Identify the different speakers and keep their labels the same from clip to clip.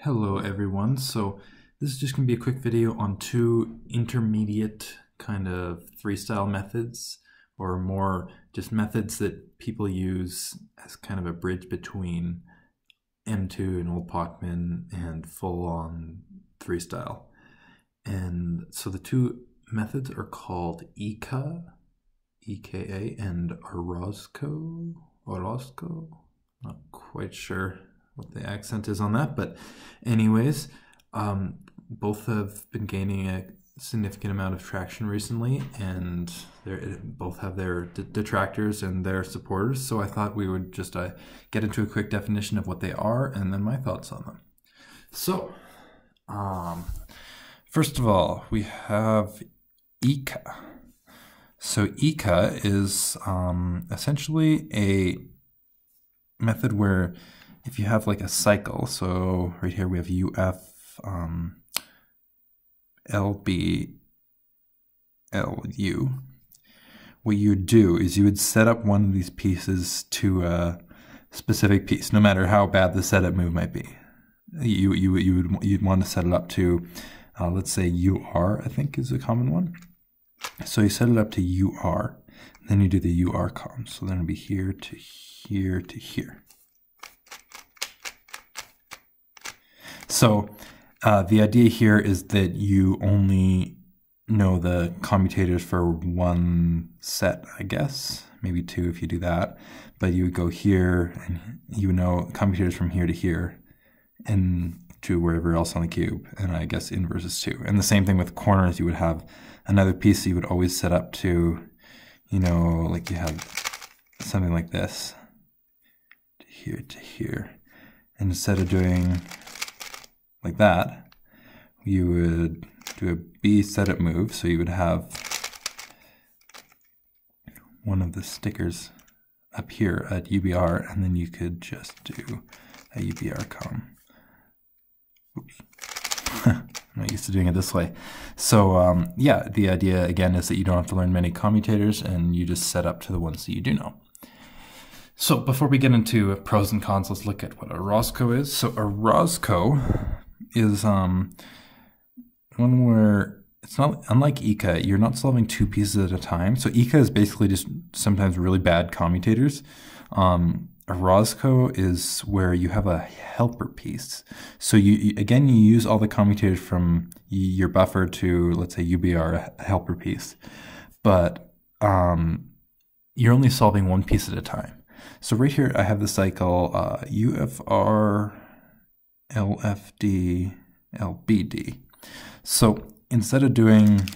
Speaker 1: Hello everyone. So this is just going to be a quick video on two intermediate kind of three-style methods or more just methods that people use as kind of a bridge between M2 and Old Pochmann and full on three-style. And so the two methods are called EKA, EKA and Orozco, Orozco. Not quite sure what the accent is on that. But, anyways, um, both have been gaining a significant amount of traction recently, and they both have their detractors and their supporters. So I thought we would just uh, get into a quick definition of what they are and then my thoughts on them. So, um, first of all, we have EKA. So EKA is um, essentially a method where if you have like a cycle, so right here we have UF, um, LB, LU, what you would do is you would set up one of these pieces to a specific piece, no matter how bad the setup move might be. You, you, you would, you'd want to set it up to, uh, let's say UR, I think is a common one. So you set it up to UR, then you do the UR com. So then it'd be here to here to here. So uh, the idea here is that you only know the commutators for one set, I guess, maybe two if you do that. But you would go here and you know commutators from here to here and to wherever else on the cube. And I guess inverses too. And the same thing with corners, you would have another piece you would always set up to, you know, like you have something like this, to here to here. And instead of doing like that, you would do a B set setup move. So you would have one of the stickers up here at UBR, and then you could just do a UBR com. Oops. I'm not used to doing it this way. So um, yeah, the idea again is that you don't have to learn many commutators and you just set up to the ones that you do know. So before we get into pros and cons, let's look at what a Orozco is. So a Orozco is um, one where it's not unlike EKA, you're not solving two pieces at a time. So EKA is basically just sometimes really bad commutators. Um, Orozco is where you have a helper piece. So you again you use all the commutators from your buffer to let's say UBR a helper piece, but um, you're only solving one piece at a time. So right here I have the cycle uh, UFR LFD, LBD. So instead of doing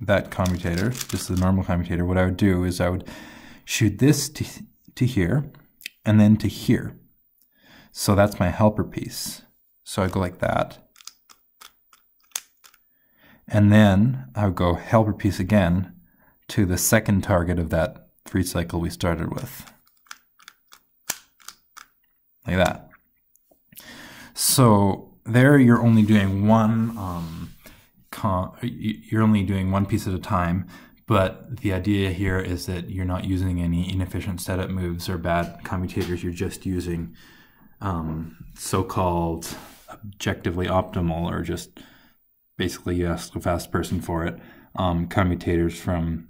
Speaker 1: that commutator, just the normal commutator, what I would do is I would shoot this to, to here and then to here. So that's my helper piece. So I go like that. And then I would go helper piece again to the second target of that three cycle we started with. Like that. So there you're only doing one, um, you're only doing one piece at a time, but the idea here is that you're not using any inefficient setup moves or bad commutators. You're just using um, so-called objectively optimal or just basically you ask a fast person for it, um, commutators from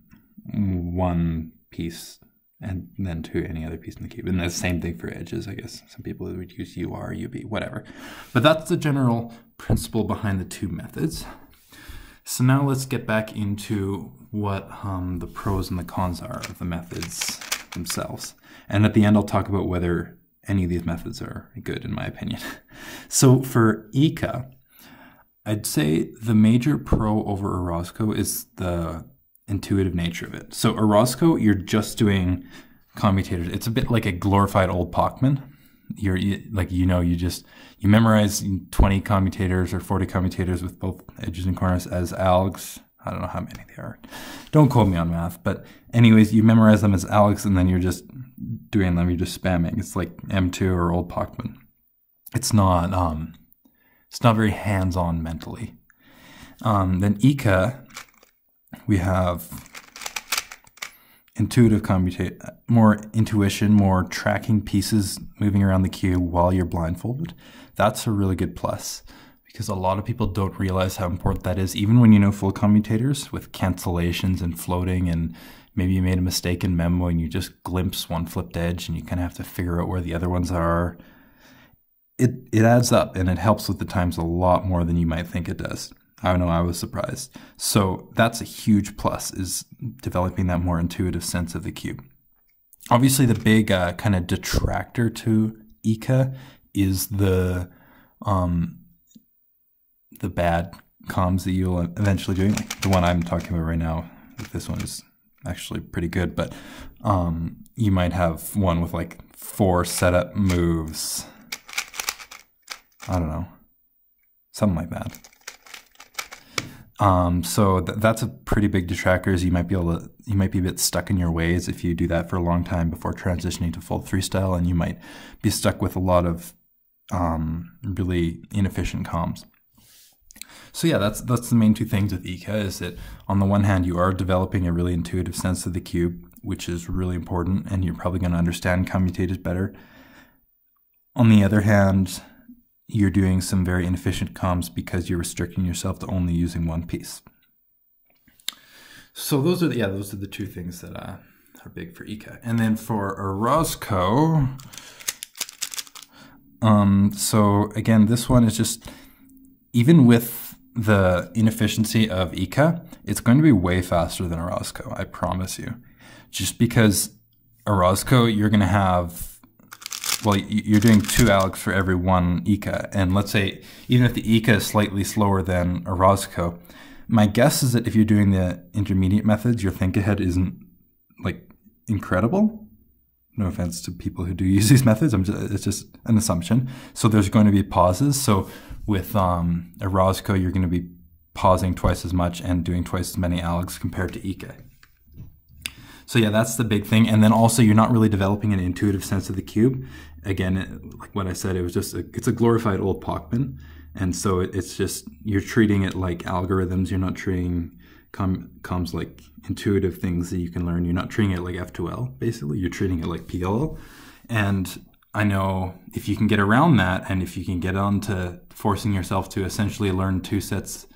Speaker 1: one piece and then to any other piece in the cube. And the same thing for edges, I guess. Some people would use UR, UB, whatever. But that's the general principle behind the two methods. So now let's get back into what um, the pros and the cons are of the methods themselves. And at the end, I'll talk about whether any of these methods are good, in my opinion. so for EKA, I'd say the major pro over Orozco is the intuitive nature of it. So Orozco, you're just doing commutators. It's a bit like a glorified old Pochmann. You're you, like you know you just you memorize 20 commutators or 40 commutators with both edges and corners as algs. I don't know how many they are. Don't quote me on math, but anyways, you memorize them as algs and then you're just doing them. You're just spamming. It's like M2 or old Pochmann. It's not um, it's not very hands-on mentally. Um, then EKA we have intuitive commutate, more intuition, more tracking pieces moving around the cube while you're blindfolded, that's a really good plus because a lot of people don't realize how important that is. Even when you know full commutators with cancellations and floating, and maybe you made a mistake in memo and you just glimpse one flipped edge and you kind of have to figure out where the other ones are. It, it adds up and it helps with the times a lot more than you might think it does. I know I was surprised. So that's a huge plus is developing that more intuitive sense of the cube. Obviously, the big uh, kind of detractor to Eka is the um, the bad comms that you'll eventually do. The one I'm talking about right now, this one is actually pretty good, but um, you might have one with like four setup moves. I don't know, something like that. Um, so th- that's a pretty big detractor. Is you might be able to, you might be a bit stuck in your ways if you do that for a long time before transitioning to full three-style, and you might be stuck with a lot of um, really inefficient comms. So yeah, that's that's the main two things with Eka is that on the one hand you are developing a really intuitive sense of the cube, which is really important, and you're probably going to understand commutators better. On the other hand, you're doing some very inefficient comms because you're restricting yourself to only using one piece. So those are the, yeah, those are the two things that uh, are big for Eka. And then for Orozco, um, so again, this one is just even with the inefficiency of Eka, it's going to be way faster than Orozco, I promise you. Just because Orozco, you're going to have, well, you're doing two algs for every one Eka. And let's say, even if the Eka is slightly slower than Orozco, my guess is that if you're doing the intermediate methods, your think ahead isn't like incredible. No offense to people who do use these methods. Just, it's just an assumption. So there's going to be pauses. So with um, Orozco, you're going to be pausing twice as much and doing twice as many algs compared to Eka. So yeah, that's the big thing. And then also, you're not really developing an intuitive sense of the cube. Again, like what I said, it was just a, it's a glorified old Pochmann, and so it, it's just you're treating it like algorithms. You're not treating com, comms like intuitive things that you can learn. You're not treating it like F2L. Basically, you're treating it like PLL. And I know if you can get around that and if you can get on to forcing yourself to essentially learn two sets,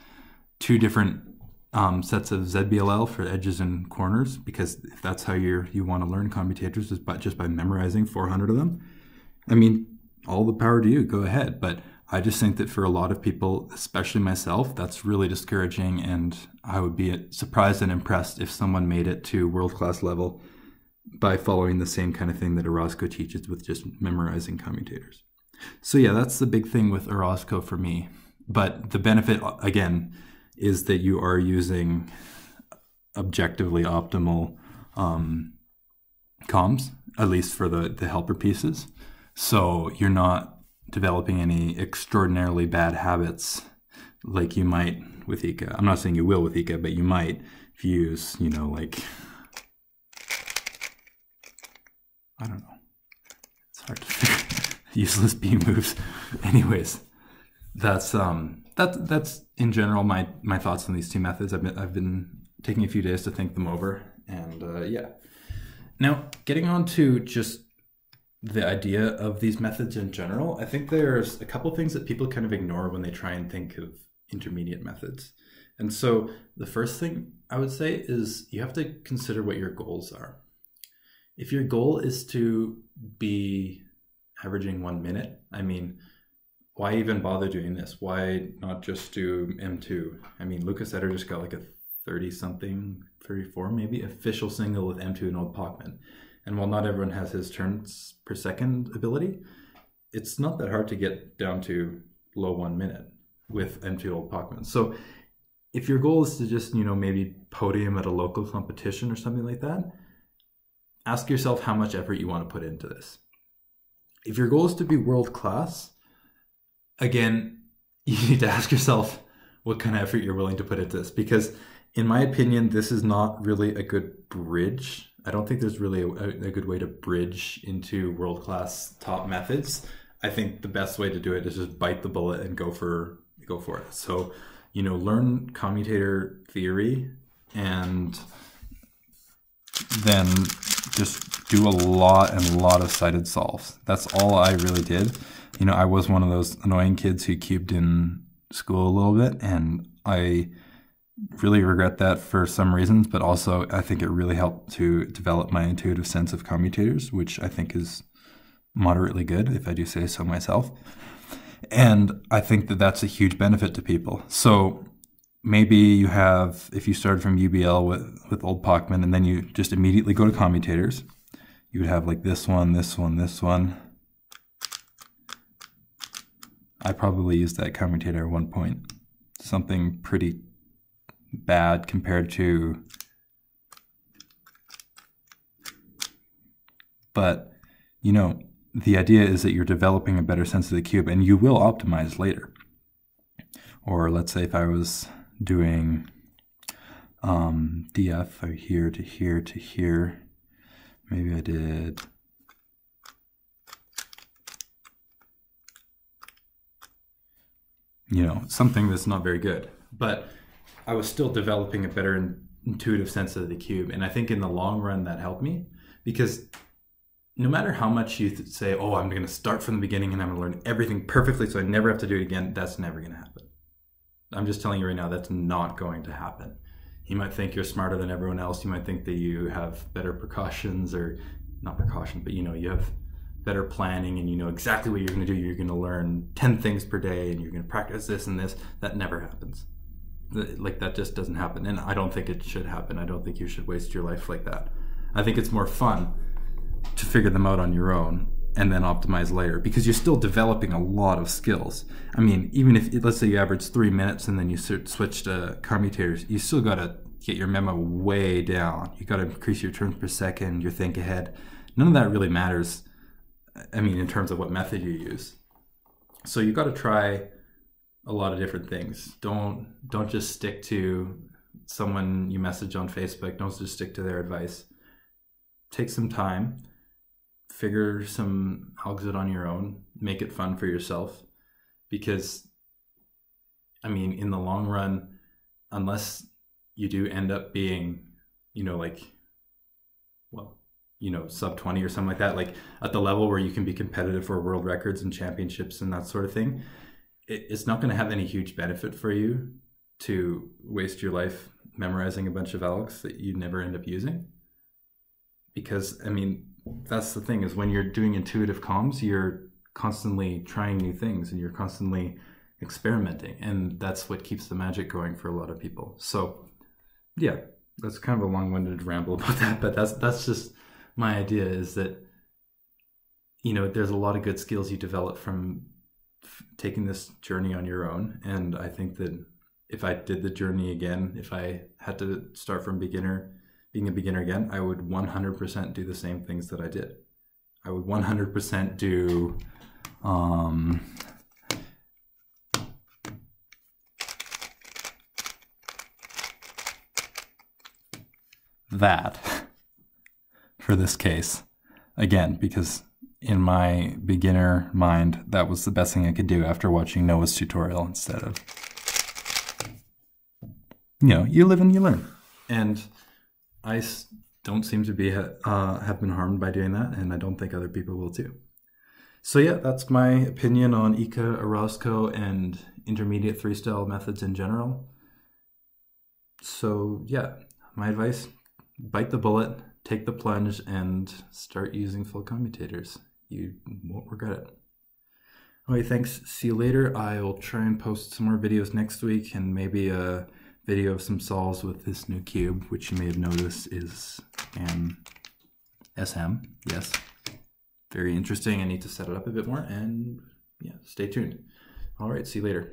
Speaker 1: two different um, sets of ZBLL for edges and corners, because if that's how you you want to learn commutators is by, just by memorizing 400 of them, I mean, all the power to you, go ahead. But I just think that for a lot of people, especially myself, that's really discouraging. And I would be surprised and impressed if someone made it to world class level by following the same kind of thing that Orozco teaches with just memorizing commutators. So yeah, that's the big thing with Orozco for me. But the benefit again is that you are using objectively optimal um, comms, at least for the, the helper pieces. So you're not developing any extraordinarily bad habits like you might with Eka. I'm not saying you will with Eka, but you might if you use, you know, like I don't know. It's hard to figure. Useless B moves. Anyways, that's um that that's in general my my thoughts on these two methods. I've been I've been taking a few days to think them over, and uh, yeah. Now getting on to just the idea of these methods in general, I think there's a couple things that people kind of ignore when they try and think of intermediate methods. And so the first thing I would say is you have to consider what your goals are if your goal is to be averaging one minute, I mean, why even bother doing this? Why not just do M2? I mean, Lucas Etter just got like a 30 something, 34 maybe, official single with M2 and Old Pochmann. And while not everyone has his turns per second ability, it's not that hard to get down to low one minute with M2 Old Pochmann. So if your goal is to just, you know, maybe podium at a local competition or something like that, ask yourself how much effort you want to put into this. If your goal is to be world class, again, you need to ask yourself what kind of effort you're willing to put into this because in my opinion this is not really a good bridge. I don't think there's really a, a good way to bridge into world class top methods. I think the best way to do it is just bite the bullet and go for go for it. So you know learn commutator theory and then just do a lot and a lot of sighted solves. That's all I really did. You know, I was one of those annoying kids who cubed in school a little bit, and I really regret that for some reasons, but also I think it really helped to develop my intuitive sense of commutators, which I think is moderately good, if I do say so myself. And I think that that's a huge benefit to people. So maybe you have, if you started from UBL with, with Old Pochmann and then you just immediately go to commutators, you would have like this one, this one, this one. I probably used that commutator at one point. Something pretty bad compared to but you know the idea is that you're developing a better sense of the cube and you will optimize later or let's say if I was doing um, df here to here to here maybe I did you know something that's not very good but I was still developing a better intuitive sense of the cube. And I think in the long run that helped me because no matter how much you say, oh, I'm going to start from the beginning and I'm going to learn everything perfectly so I never have to do it again, that's never going to happen. I'm just telling you right now, that's not going to happen. You might think you're smarter than everyone else. You might think that you have better precautions or not precaution, but you know, you have better planning and you know exactly what you're going to do. You're going to learn 10 things per day and you're going to practice this and this. That never happens like that just doesn't happen and i don't think it should happen i don't think you should waste your life like that i think it's more fun to figure them out on your own and then optimize later because you're still developing a lot of skills i mean even if let's say you average three minutes and then you switch to commutators you still got to get your memo way down you got to increase your turns per second your think ahead none of that really matters i mean in terms of what method you use so you got to try a lot of different things. Don't don't just stick to someone you message on Facebook. Don't just stick to their advice. Take some time, figure some out on your own, make it fun for yourself, because I mean, in the long run, unless you do end up being, you know, like, well, you know, sub 20 or something like that, like at the level where you can be competitive for world records and championships and that sort of thing, it's not going to have any huge benefit for you to waste your life memorizing a bunch of algs that you never end up using. Because i mean that's the thing is when you're doing intuitive comms you're constantly trying new things and you're constantly experimenting and that's what keeps the magic going for a lot of people so yeah that's kind of a long-winded ramble about that but that's that's just my idea is that you know there's a lot of good skills you develop from taking this journey on your own. And I think that if I did the journey again, if I had to start from beginner, being a beginner again, I would 100% do the same things that I did. I would 100% do um, that for this case again because in my beginner mind, that was the best thing I could do after watching Noah's tutorial instead of, you know, you live and you learn. And I don't seem to be uh, have been harmed by doing that, and I don't think other people will too. So yeah, that's my opinion on Eka, Orozco, and intermediate three-style methods in general. So yeah, my advice, bite the bullet, take the plunge, and start using full commutators you won't regret it. Okay, thanks. See you later. I'll try and post some more videos next week and maybe a video of some solves with this new cube, which you may have noticed is an SM. Yes. Very interesting. I need to set it up a bit more and yeah, stay tuned. All right, see you later.